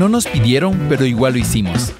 No nos pidieron, pero igual lo hicimos.